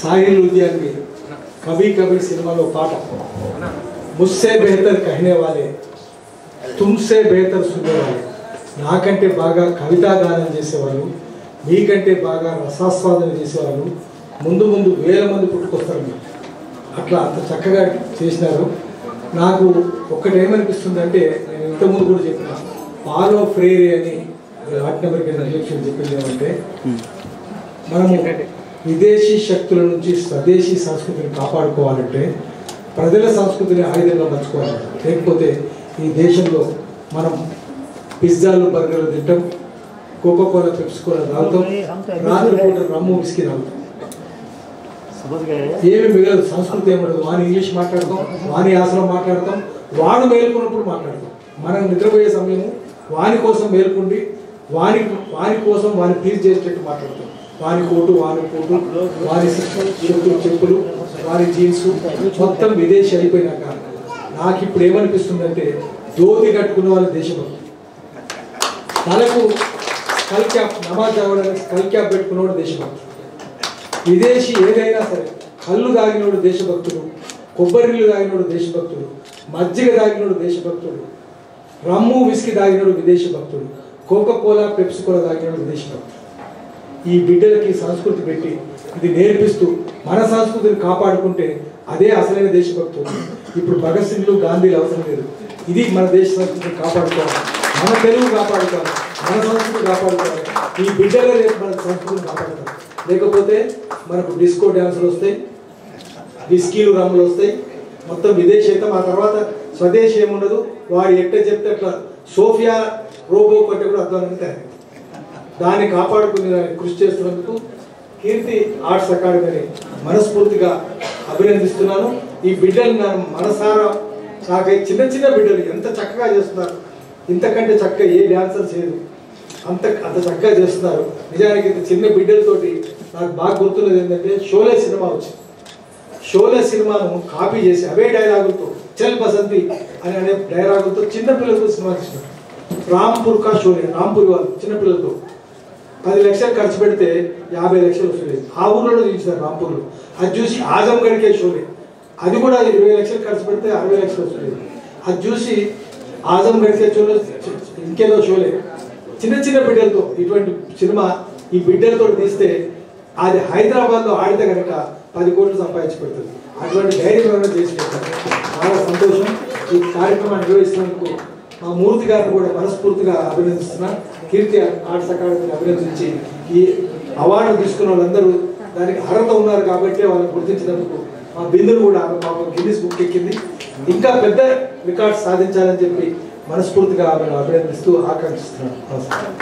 సాహిల్ ఉద్యాన్వి కవి కవి సినిమాలో పాట. ముస్సే బెహతర్ కహనే వాలే తుమ్సే బెహతర్ సునేవాలే నాకంటే బాగా కవితా గానం చేసేవాళ్ళు మీకంటే బాగా రసాస్వాదన చేసేవాళ్ళు ముందు ముందు వేల మంది పుట్టుకొస్తారు మీరు. అట్లా అంత చక్కగా చేసినారు. నాకు ఒక్కటేమనిపిస్తుందంటే నేను ఇంతకుముందు కూడా చెప్పిన పాలో ఫ్రేరే అని లాటిన్ అమెరికన్ అధ్యక్షుడు చెప్పింది ఏమంటే మనము విదేశీ శక్తుల నుంచి స్వదేశీ సంస్కృతిని కాపాడుకోవాలంటే ప్రజల సంస్కృతిని ఆయుధంగా మర్చుకోవాలి లేకపోతే ఈ దేశంలో మనం పిజ్జాలు బర్గర్లు తింటాం కోకో కోలా పెప్సి కోలా తాగుతాం రాత్రిపూట రమ్ము విస్కీ తాగుతాం. ఏమి మిగలదు. సంస్కృతి ఏమడదు. వాని ఇంగ్లీష్ మాట్లాడతాం వాని యాసలో మాట్లాడతాం వాడు మేలుకున్నప్పుడు మాట్లాడతాం. మనం నిద్రపోయే సమయము వాని కోసం మేలుకుండి వాని వాని కోసం వాని ఫీల్ చేసేటట్టు మాట్లాడతాం. వాని కోటు వాని కోటు వాని చెప్పులు చెప్పులు వాని జీన్స్ మొత్తం విదేశీ అయిపోయినాక నాకు ఇప్పుడు ఏమనిపిస్తుందంటే ధోతి కట్టుకున్న వాళ్ళ దేశభక్తి తలకు స్కల్ క్యాప్ నమాజ్ అవ్వడానికి స్కల్ క్యాప్ పెట్టుకున్నవాడు దేశభక్తి విదేశీ ఏదైనా సరే కళ్ళు తాగినోడు దేశభక్తుడు కొబ్బరిళ్ళు తాగినోడు దేశభక్తుడు మజ్జిగ తాగినోడు దేశభక్తుడు రమ్ము విస్కి తాగినోడు విదేశీ భక్తుడు కోకా కోలా పెప్సి కోలా తాగినోడు దేశభక్తుడు ఈ బిడ్డలకి సంస్కృతి పెట్టి ఇది నేర్పిస్తూ మన సంస్కృతిని కాపాడుకుంటే అదే అసలైన దేశభక్తులు ఇప్పుడు భగత్ సింగ్లు గాంధీలు అవసరం లేదు. ఇది మన దేశ సంస్కృతిని కాపాడుకోవాలి. మన తెలుగు కాపాడుకోవాలి. మన సంస్కృతి కాపాడుకోవాలి. ఈ బిడ్డలే రేపు మన సంస్కృతిని కాపాడుతాం లేకపోతే మనకు డిస్కో డ్యాన్సులు వస్తాయి విస్కీలు రమ్ములు వస్తాయి. మొత్తం విదేశీ అయితే ఆ తర్వాత స్వదేశీ ఏముండదు వాడు ఎట్ట చెప్తే అట్లా సోఫియా రోబో కొట్టే కూడా అర్థం తయారు దాన్ని కాపాడుకునే దాన్ని కృషి చేస్తున్నందుకు కీర్తి ఆర్ట్స్ అకాడమీని మనస్ఫూర్తిగా అభినందిస్తున్నాను. ఈ బిడ్డలు నా మనసారా నాకు చిన్న చిన్న బిడ్డలు ఎంత చక్కగా చేస్తున్నారు ఇంతకంటే చక్కగా ఏ డ్యాన్సర్ చేయదు అంత అంత చక్కగా చేస్తున్నారు. నిజానికి ఇంత చిన్న బిడ్డలతోటి నాకు బాగా గుర్తున్నది ఏంటంటే షోలే సినిమా వచ్చింది. షోలే సినిమాను కాపీ చేసి అవే డైలాగులతో చల్ బసంతి అని అనే డైలాగులతో చిన్న పిల్లలతో సినిమా తీసినారు. రాంపూర్ కా షోలే రాంపూర్ వాళ్ళు చిన్నపిల్లలతో పది లక్షలు ఖర్చు పెడితే యాభై లక్షలు వస్తుంది ఆ ఊర్లో చూసారు రాంపూర్లో. అది చూసి ఆజంగఢ్కే షోలే. అది కూడా ఇరవై లక్షలు ఖర్చు పెడితే అరవై లక్షలు వస్తుంది అది చూసి ఆజంగఢ్కే షోలో ఇంకేదో షోలే. చిన్న చిన్న బిడ్డలతో ఇటువంటి సినిమా ఈ బిడ్డలతో తీస్తే అది హైదరాబాద్లో ఆడితే కనుక పది కోట్లు సంపాదించి పెడుతుంది అటువంటి ధైర్యం ఎవరైనా చేసి పెట్టారు చాలా సంతోషం. ఈ కార్యక్రమాన్ని నిర్వహిస్తున్నందుకు మా మూర్తి గారిని కూడా మనస్ఫూర్తిగా అభినందిస్తున్నా. కీర్తి ఆర్ట్స్ అకాడమీని అభినందించి ఈ అవార్డు తీసుకున్న వాళ్ళందరూ దానికి అర్హత ఉన్నారు కాబట్టి వాళ్ళని గుర్తించినందుకు మా బిందులు కూడా ఆమె పాపం గిన్నిస్ బుక్ ఎక్కింది ఇంకా పెద్ద రికార్డ్స్ సాధించాలని చెప్పి మనస్ఫూర్తిగా ఆమెను అభినందిస్తూ ఆకాంక్షిస్తున్నాను. నమస్కారం.